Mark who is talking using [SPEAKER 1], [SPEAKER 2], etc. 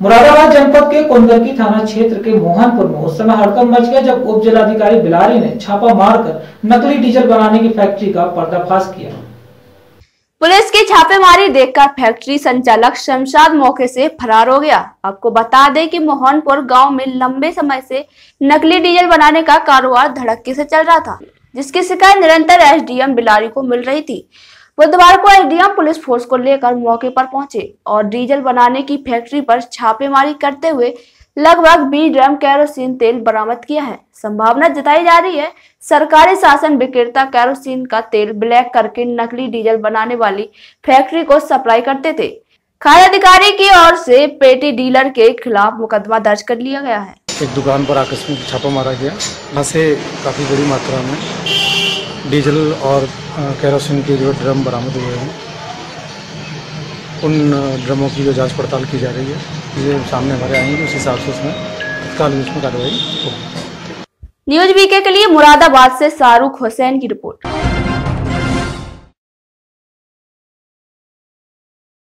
[SPEAKER 1] मुरादाबाद जनपद के कुंदरकी थाना क्षेत्र के मोहनपुर में उस समय हड़कंप मच गया जब उप जिलाधिकारी बिलारी ने छापा मारकर नकली डीजल बनाने की फैक्ट्री का पर्दाफाश किया।
[SPEAKER 2] पुलिस की छापेमारी देखकर फैक्ट्री संचालक शमशाद मौके से फरार हो गया। आपको बता दें कि मोहनपुर गाँव में लंबे समय से नकली डीजल बनाने का कारोबार धड़क्के से चल रहा था, जिसकी शिकायत निरंतर एसडीएम बिलारी को मिल रही थी। बुधवार को एसडीएम पुलिस फोर्स को लेकर मौके पर पहुँचे और डीजल बनाने की फैक्ट्री पर छापेमारी करते हुए लगभग 20 ड्रम कैरोसिन तेल बरामद किया है। संभावना जताई जा रही है, सरकारी शासन विक्रेता कैरोसिन का तेल ब्लैक करके नकली डीजल बनाने वाली फैक्ट्री को सप्लाई करते थे। खाद्य अधिकारी की ओर से पेटी डीलर के खिलाफ मुकदमा दर्ज कर लिया गया है।
[SPEAKER 3] एक दुकान पर आकस्मिक छापा मारा गया। काफ़ी बड़ी मात्रा में डीजल और कैरोसिन के जो ड्रम बरामद हुए हैं, उन ड्रमों की जो जाँच पड़ताल की जा रही है, ये सामने हमारे आएँगे, उस हिसाब से उसमें तत्काल उसमें कार्रवाई होगी।
[SPEAKER 2] न्यूज़ वीके के लिए मुरादाबाद से शाहरुख हुसैन की रिपोर्ट।